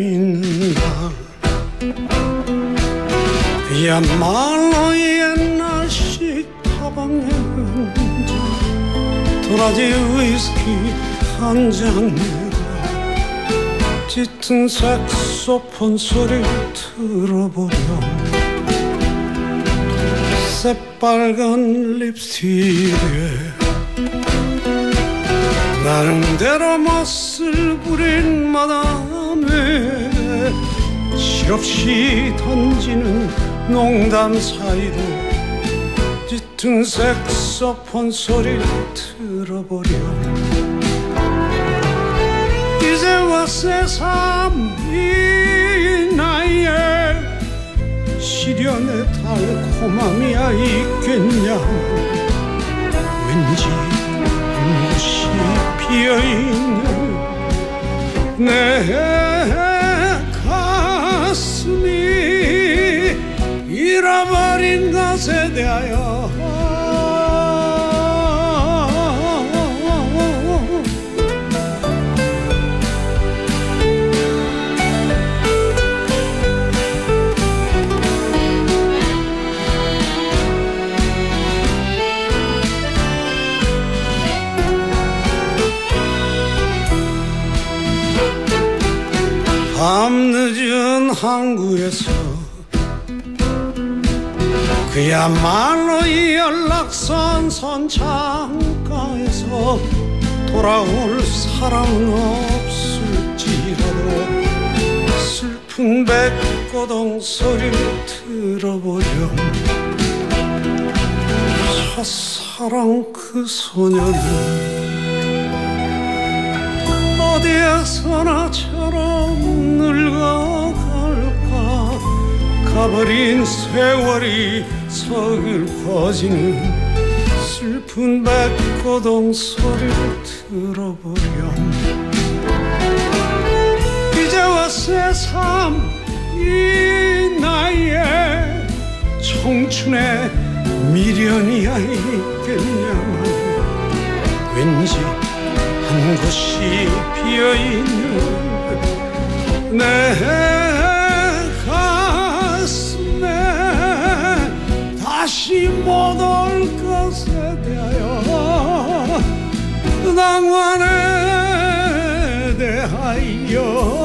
핀다 그야말로 옛날식 가방에 혼자 도라지 위스키 한 잔에 짙은 색소폰 소리 들어보렴 새빨간 립스틱에 나름대로 멋을 부린 마당 실없이 던지는 농담 사이로 짙은 색소폰 소리 들어보렴. 이제와 새삼이 나의 시련의 달콤함이야 있겠냐. 왠지 한 곳이 비어있는 내 가슴이 잃어버린 것에 대하여 밤늦은 항구에서 그야말로 이 연락선 선창가에서 돌아올 사랑은 없을지라도 슬픈 백고동 소리를 들어보렴. 첫사랑 그 소녀는 어디에서나 처럼 늙어갈까 가버린 세월이 서글퍼지는 슬픈 백고동 소리를 들어보렴. 이제와 새삼 이 나이에 청춘의 미련이야 있겠냐만. 왠지 한 곳이 비어있는 내 못올 것에 대하여 낭만에 대하여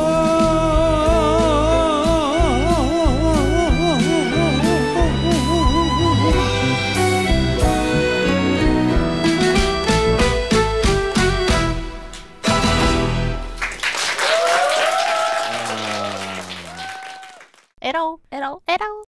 에러 에러 에러